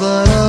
taşlara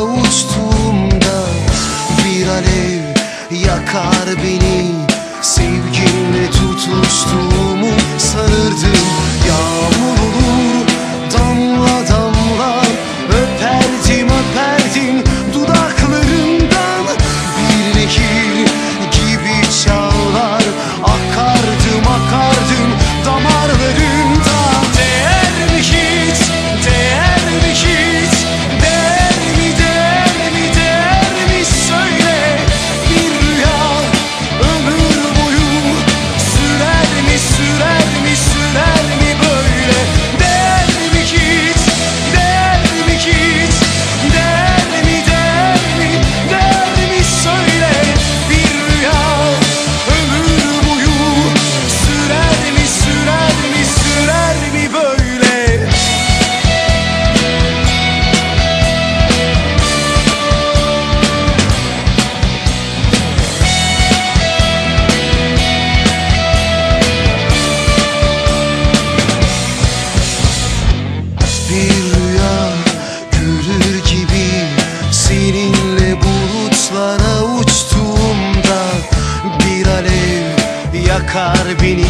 yakar beni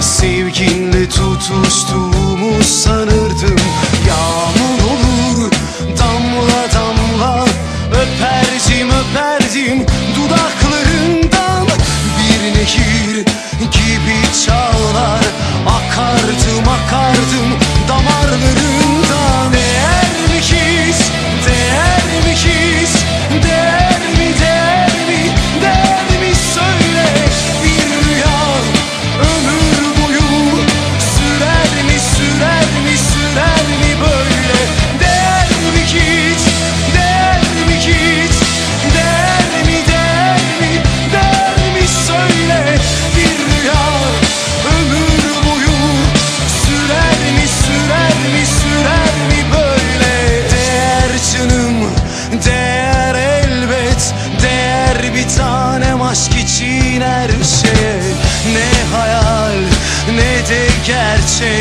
Sevginle tutuştuğumu sanırdım. Yağmur olur damla damla Öperdim öperdim dudaklarından. Bir nehir gibi çağlar Akardım akardım damarlarım. aşk için her şeye Ne hayal ne de gerçek.